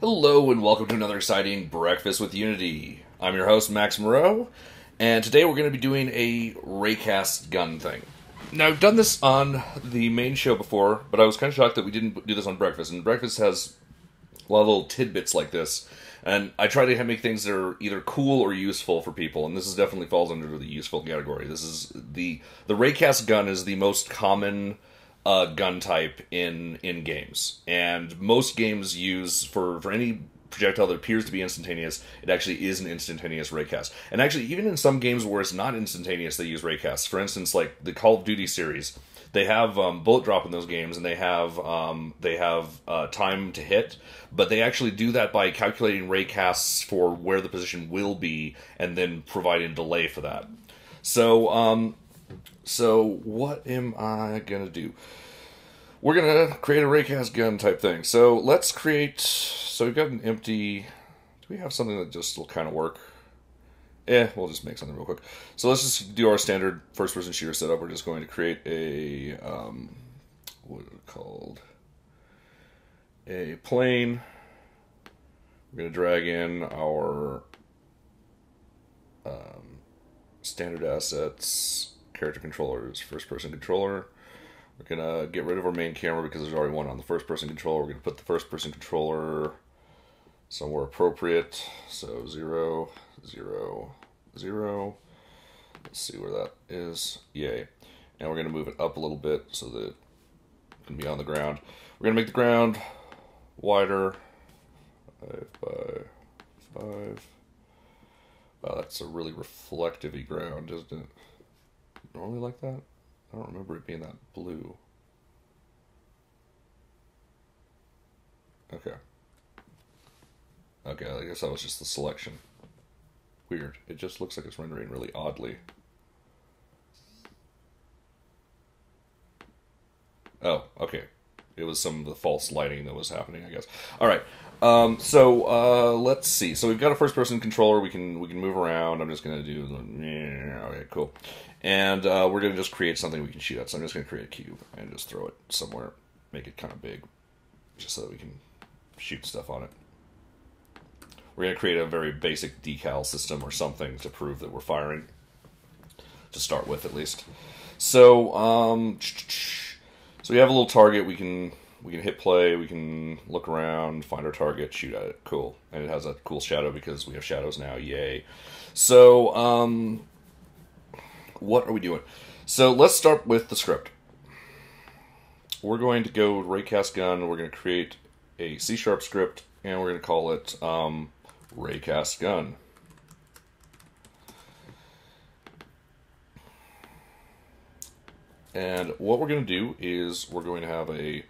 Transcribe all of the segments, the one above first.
Hello and welcome to another exciting Breakfast with Unity. I'm your host Max Moreau, and today we're going to be doing a raycast gun thing. Now I've done this on the main show before, but I was kind of shocked that we didn't do this on Breakfast. And Breakfast has a lot of little tidbits like this, and I try to make things that are either cool or useful for people. And this is definitely falls under the useful category. This is the the raycast gun is the most common uh, gun type in in games, and most games use for for any projectile that appears to be instantaneous, it actually is an instantaneous raycast. And actually, even in some games where it's not instantaneous, they use raycasts. For instance, like the Call of Duty series, they have um, bullet drop in those games, and they have um, they have uh, time to hit, but they actually do that by calculating raycasts for where the position will be, and then providing delay for that. So, um, so what am I gonna do? We're gonna create a raycast gun type thing. So let's create. So we've got an empty. Do we have something that just will kind of work? Eh, we'll just make something real quick. So let's just do our standard first-person shooter setup. We're just going to create a um, what is it called? A plane. We're gonna drag in our um, standard assets, character controllers, first-person controller. We're gonna get rid of our main camera because there's already one on the first person controller. We're gonna put the first person controller somewhere appropriate. So zero, zero, zero. Let's see where that is. Yay. And we're gonna move it up a little bit so that it can be on the ground. We're gonna make the ground wider. Five by five. Wow, that's a really reflective ground, isn't it? Normally like that? I don't remember it being that blue. Okay. Okay, I guess that was just the selection. Weird. It just looks like it's rendering really oddly. Oh, okay. It was some of the false lighting that was happening, I guess. All right. Um, so uh, let's see. So we've got a first-person controller. We can we can move around. I'm just gonna do. Okay, cool. And uh, we're gonna just create something we can shoot at. So I'm just gonna create a cube and just throw it somewhere, make it kind of big, just so that we can shoot stuff on it. We're gonna create a very basic decal system or something to prove that we're firing. To start with, at least. So um, so we have a little target. We can we can hit play, we can look around, find our target, shoot at it. Cool. And it has a cool shadow because we have shadows now. Yay. So, um, what are we doing? So let's start with the script. We're going to go raycast gun. We're going to create a C sharp script and we're going to call it um, raycast gun. And what we're going to do is we're going to have a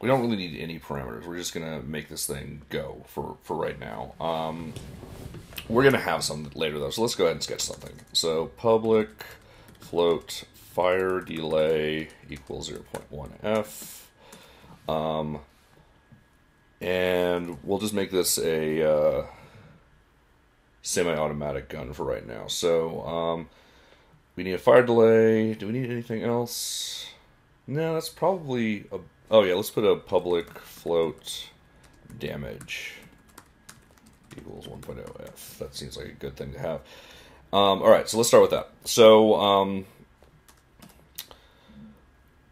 we don't really need any parameters. We're just gonna make this thing go for for right now. Um, we're gonna have some later though, so let's go ahead and sketch something. So public float fire delay equals 0.1 f. Um, and we'll just make this a uh, semi-automatic gun for right now. So um, we need a fire delay. Do we need anything else? No, that's probably a Oh yeah, let's put a public float damage equals 1.0f. That seems like a good thing to have. Um, all right, so let's start with that. So um,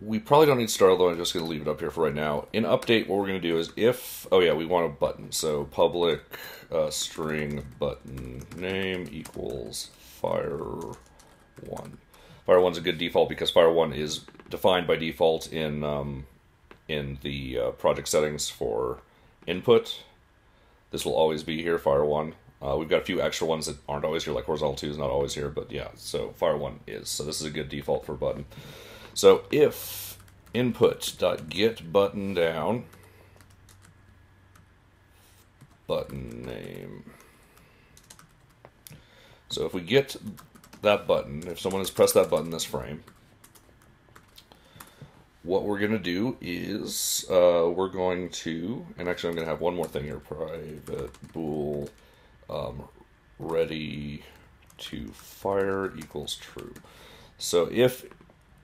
we probably don't need to start, although I'm just going to leave it up here for right now. In update, what we're going to do is if, oh yeah, we want a button. So public uh, string button name equals fire1. Fire1 is a good default because fire1 is defined by default in um, in the uh, project settings for input. This will always be here, Fire 1. Uh, we've got a few extra ones that aren't always here, like Horizontal 2 is not always here, but yeah, so Fire 1 is. So this is a good default for button. So if input.get button down, button name. So if we get that button, if someone has pressed that button this frame, what we're going to do is uh, we're going to, and actually I'm going to have one more thing here, private bool um, ready to fire equals true. So if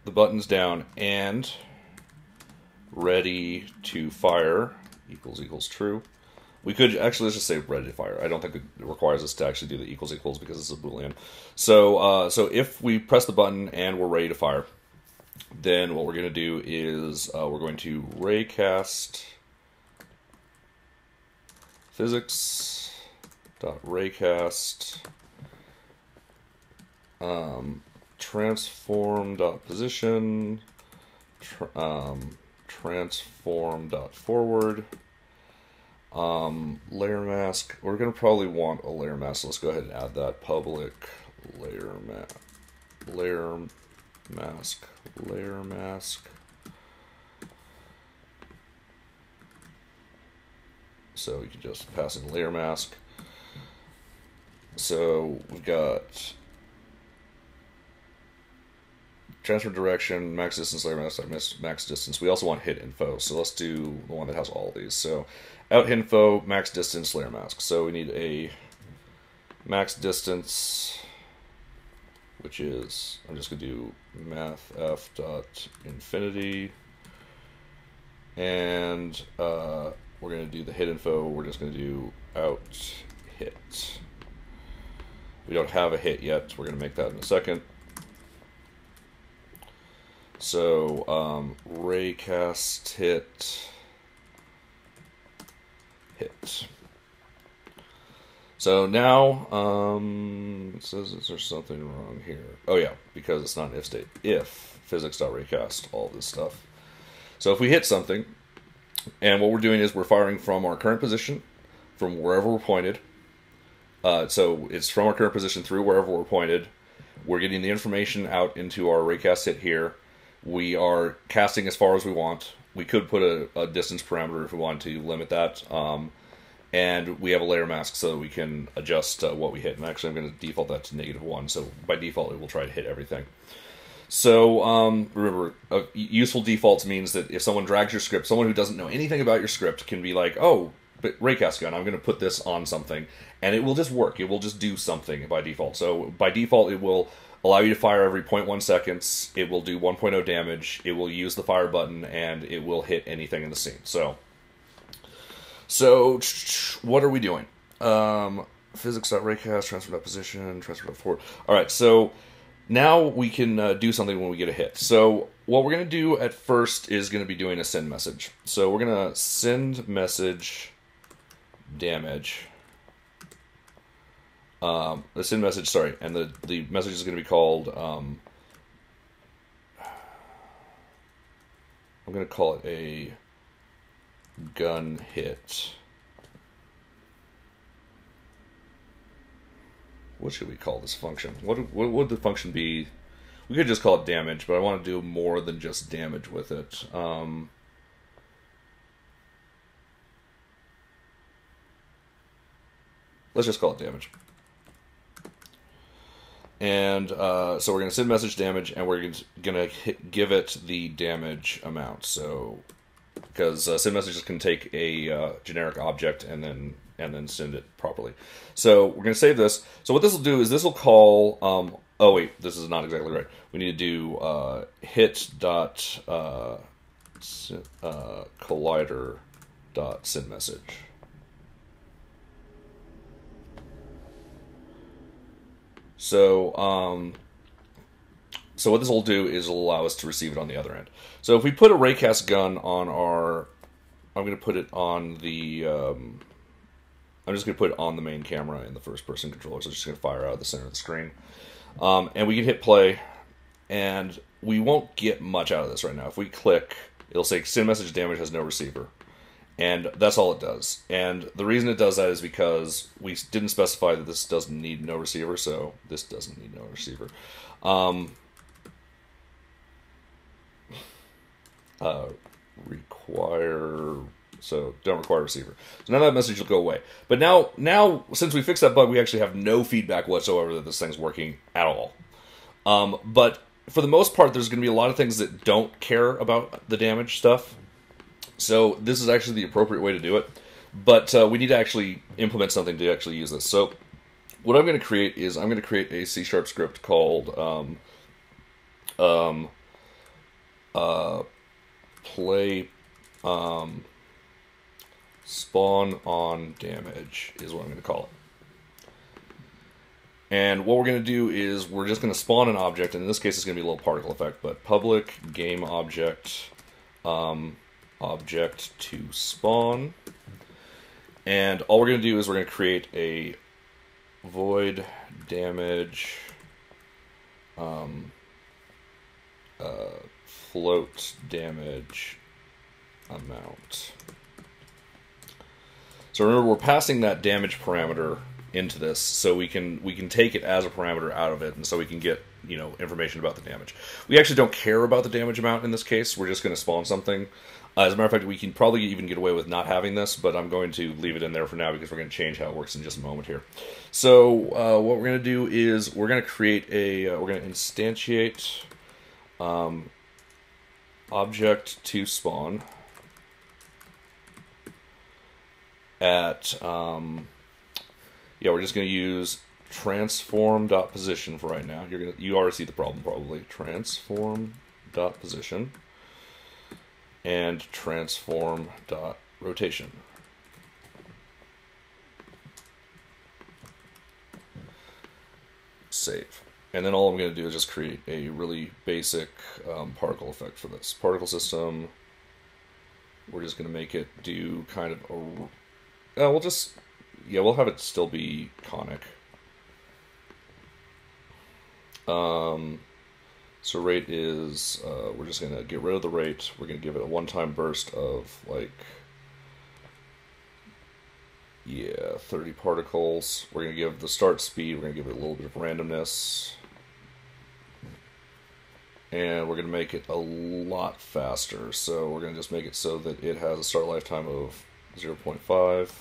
the button's down and ready to fire equals equals true. We could actually let's just say ready to fire. I don't think it requires us to actually do the equals equals because it's a boolean. So uh, so if we press the button and we're ready to fire, then what we're going to do is uh, we're going to raycast physics dot raycast um, transform dot position tra um, transform dot forward um, layer mask. We're gonna probably want a layer mask. Let's go ahead and add that public layer ma layer mask layer mask. So we can just pass in layer mask. So we've got transfer direction, max distance, layer mask, max distance. We also want hit info. So let's do the one that has all these. So out info, max distance, layer mask. So we need a max distance, which is, I'm just to do math f dot infinity. And uh, we're going to do the hit info. We're just going to do out hit. We don't have a hit yet. We're going to make that in a second. So um, raycast hit hit. So now, um, it says is there something wrong here? Oh yeah, because it's not an if state. If physics.raycast, all this stuff. So if we hit something, and what we're doing is we're firing from our current position, from wherever we're pointed. Uh, so it's from our current position through wherever we're pointed. We're getting the information out into our raycast hit here. We are casting as far as we want we could put a, a, distance parameter if we wanted to limit that. Um, and we have a layer mask so that we can adjust uh, what we hit. And actually, I'm going to default that to negative one. So by default, it will try to hit everything. So um, remember, uh, useful defaults means that if someone drags your script, someone who doesn't know anything about your script can be like, "Oh, but raycast gun, I'm going to put this on something," and it will just work. It will just do something by default. So by default, it will allow you to fire every 0.1 seconds. It will do 1.0 damage. It will use the fire button, and it will hit anything in the scene. So, so what are we doing? Um, physics.raycast, transfer position, transfer forward. All right, so now we can uh, do something when we get a hit. So what we're going to do at first is going to be doing a send message. So we're going to send message damage um, the send message, sorry, and the, the message is going to be called, um, I'm going to call it a gun hit. What should we call this function? What, what would the function be? We could just call it damage, but I want to do more than just damage with it. Um, let's just call it damage. And uh, so we're going to send message damage, and we're going to give it the damage amount. So because uh, send messages can take a uh, generic object and then and then send it properly. So we're going to save this. So what this will do is this will call. Um, oh wait, this is not exactly right. We need to do uh, hit dot uh, uh, collider dot send message. So, um, so what this will do is it'll allow us to receive it on the other end. So if we put a raycast gun on our, I'm going to put it on the, um, I'm just going to put it on the main camera in the first person controller. So it's just going to fire out of the center of the screen. Um, and we can hit play, and we won't get much out of this right now. If we click, it'll say send message damage has no receiver and that's all it does. And the reason it does that is because we didn't specify that this doesn't need no receiver, so this doesn't need no receiver. Um, require so don't require receiver. So now that message will go away. But now, now since we fixed that bug, we actually have no feedback whatsoever that this thing's working at all. Um, but for the most part, there's going to be a lot of things that don't care about the damage stuff so this is actually the appropriate way to do it. But uh, we need to actually implement something to actually use this. So what I'm going to create is I'm going to create a C-sharp script called um, um, uh, play um, spawn on damage is what I'm going to call it. And what we're going to do is we're just going to spawn an object, and in this case it's going to be a little particle effect, but public game object um, object to spawn. And all we're going to do is we're going to create a void damage um, uh, float damage amount. So remember, we're passing that damage parameter into this, so we can we can take it as a parameter out of it, and so we can get you know information about the damage. We actually don't care about the damage amount in this case. We're just going to spawn something. Uh, as a matter of fact, we can probably even get away with not having this, but I'm going to leave it in there for now because we're going to change how it works in just a moment here. So uh, what we're going to do is we're going to create a uh, we're going to instantiate um, object to spawn at um, yeah we're just going to use transform dot position for right now. You're gonna you already see the problem probably transform dot position and transform dot rotation. Save. And then all I'm going to do is just create a really basic um, particle effect for this. Particle system, we're just going to make it do kind of a... Uh, we'll just... Yeah, we'll have it still be conic. Um, so rate is, uh, we're just going to get rid of the rate. We're going to give it a one-time burst of like, yeah, 30 particles. We're going to give the start speed, we're going to give it a little bit of randomness. And we're going to make it a lot faster. So we're going to just make it so that it has a start lifetime of 0.5.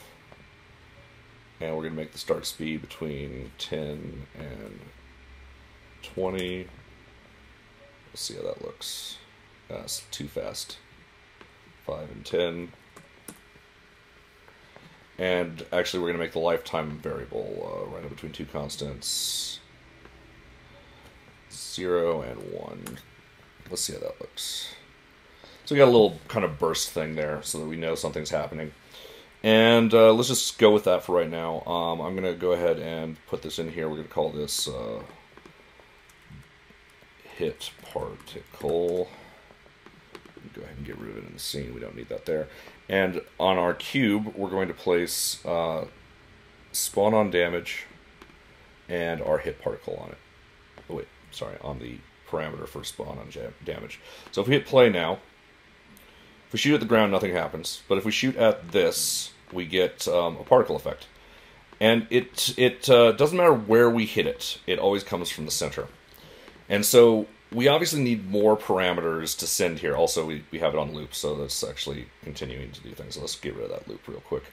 And we're going to make the start speed between 10 and 20. Let's see how that looks. That's too fast. 5 and 10. And actually, we're going to make the lifetime variable uh, in between two constants 0 and 1. Let's see how that looks. So we got a little kind of burst thing there so that we know something's happening. And uh, let's just go with that for right now. Um, I'm going to go ahead and put this in here. We're going to call this uh, hit particle. Go ahead and get rid of it in the scene. We don't need that there. And on our cube, we're going to place uh, spawn on damage and our hit particle on it. Sorry, on the parameter for spawn on damage. So if we hit play now, if we shoot at the ground, nothing happens. But if we shoot at this, we get um, a particle effect. And it, it uh, doesn't matter where we hit it, it always comes from the center. And so we obviously need more parameters to send here. Also, we, we have it on loop, so that's actually continuing to do things. Let's get rid of that loop real quick.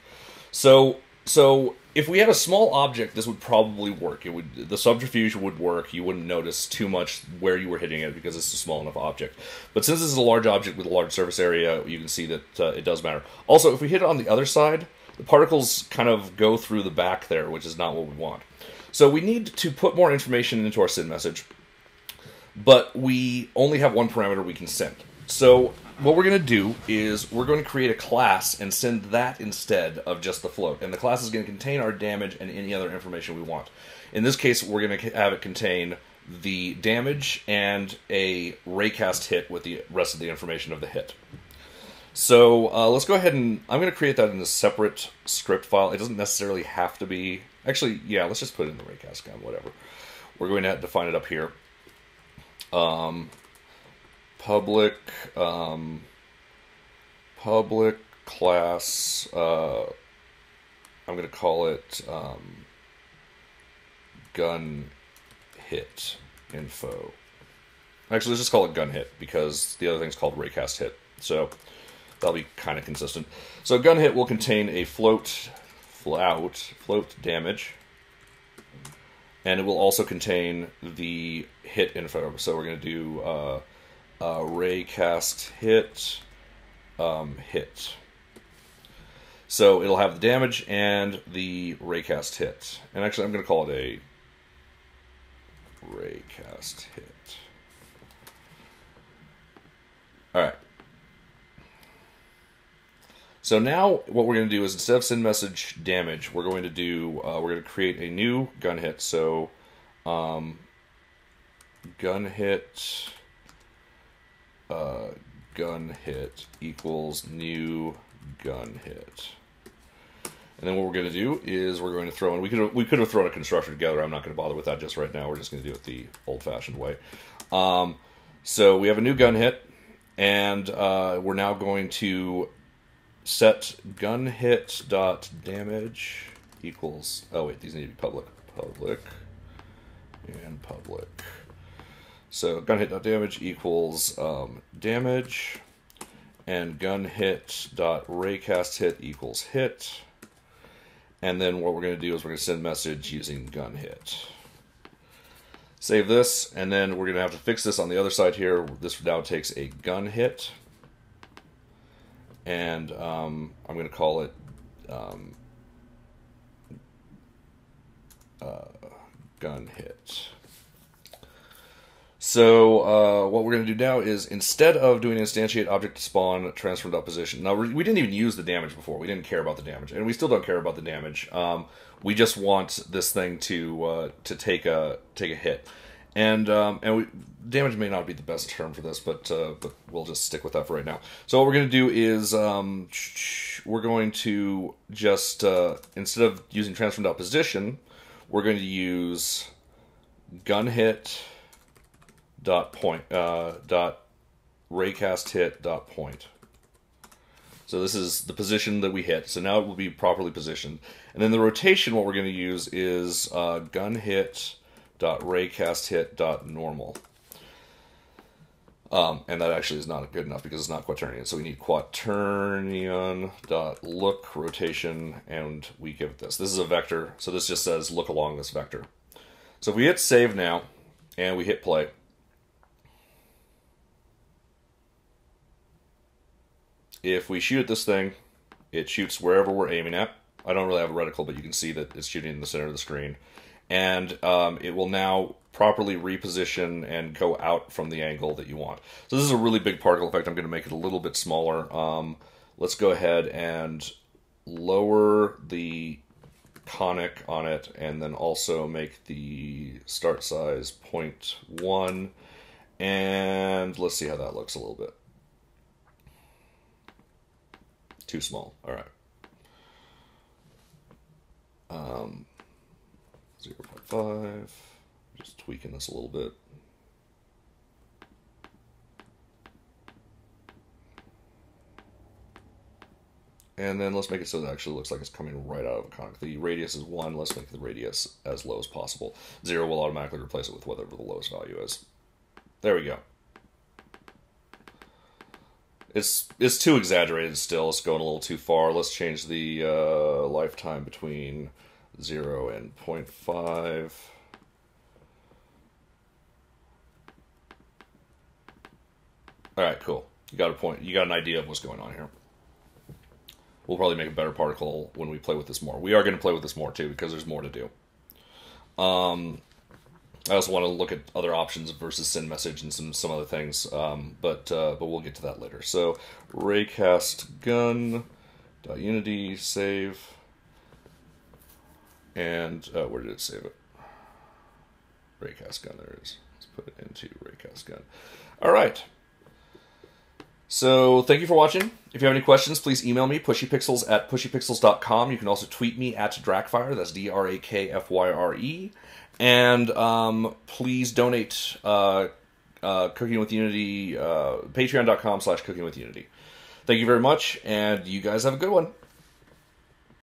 So so if we had a small object, this would probably work. It would the subterfuge would work. You wouldn't notice too much where you were hitting it because it's a small enough object. But since this is a large object with a large surface area, you can see that uh, it does matter. Also, if we hit it on the other side, the particles kind of go through the back there, which is not what we want. So we need to put more information into our send message but we only have one parameter we can send. So what we're going to do is we're going to create a class and send that instead of just the float. And the class is going to contain our damage and any other information we want. In this case, we're going to have it contain the damage and a raycast hit with the rest of the information of the hit. So uh, let's go ahead and I'm going to create that in a separate script file. It doesn't necessarily have to be. Actually, yeah, let's just put it in the raycast gun, whatever. We're going to define it up here um, public um, public class. Uh, I'm going to call it um, gun hit info. Actually, let's just call it gun hit because the other thing's called raycast hit. So that'll be kind of consistent. So gun hit will contain a float, float, float damage and it will also contain the hit info. So we're going to do uh, uh, raycast hit um, hit. So it'll have the damage and the raycast hit. And actually, I'm going to call it a raycast hit. All right. So now what we're going to do is instead of send message damage, we're going to do uh, we're going to create a new gun hit. So um, gun hit uh, gun hit equals new gun hit. And then what we're going to do is we're going to throw in. We could have, we could have thrown a constructor together. I'm not going to bother with that just right now. We're just going to do it the old-fashioned way. Um, so we have a new gun hit, and uh, we're now going to set gun hit dot damage equals. Oh wait, these need to be public. Public and public. So gun hit dot damage equals um, damage, and gun hit dot raycast hit equals hit. And then what we're going to do is we're going to send message using gun hit. Save this, and then we're going to have to fix this on the other side here. This now takes a gun hit, and um, I'm going to call it um, uh, gun hit. So uh, what we're going to do now is instead of doing instantiate object spawn transformed position. Now we didn't even use the damage before. We didn't care about the damage, and we still don't care about the damage. Um, we just want this thing to uh, to take a take a hit, and um, and we, damage may not be the best term for this, but uh, but we'll just stick with that for right now. So what we're going to do is um, we're going to just uh, instead of using transformed position, we're going to use gun hit dot point uh, dot raycast hit dot point. So this is the position that we hit. So now it will be properly positioned. And then the rotation, what we're going to use is uh, gun hit dot raycast hit dot normal. Um, and that actually is not good enough because it's not quaternion. So we need quaternion dot look rotation, and we give it this. This is a vector, so this just says look along this vector. So if we hit save now, and we hit play, if we shoot at this thing, it shoots wherever we're aiming at. I don't really have a reticle, but you can see that it's shooting in the center of the screen. And um, it will now properly reposition and go out from the angle that you want. So this is a really big particle effect. I'm going to make it a little bit smaller. Um, let's go ahead and lower the conic on it and then also make the start size 0.1 and let's see how that looks a little bit. Too small. All right. Um, 0.5. Just tweaking this a little bit. And then let's make it so that it actually looks like it's coming right out of a conic. The radius is 1. Let's make the radius as low as possible. 0 will automatically replace it with whatever the lowest value is. There we go. It's it's too exaggerated still. It's going a little too far. Let's change the uh, lifetime between 0 and 0.5. All right, cool. You got a point. You got an idea of what's going on here. We'll probably make a better particle when we play with this more. We are going to play with this more too because there's more to do. Um, I also want to look at other options versus send message and some some other things, um, but uh, but we'll get to that later. So raycast gun dot unity save, and uh, where did it save it? Raycast gun. There it is. Let's put it into raycast gun. All right. So thank you for watching. If you have any questions, please email me, pushypixels at pushypixels.com. You can also tweet me at Drakfyre, that's D-R-A-K-F-Y-R-E. And um, please donate uh, uh, Cooking with Unity, uh, patreon.com slash cooking with Unity. Thank you very much, and you guys have a good one.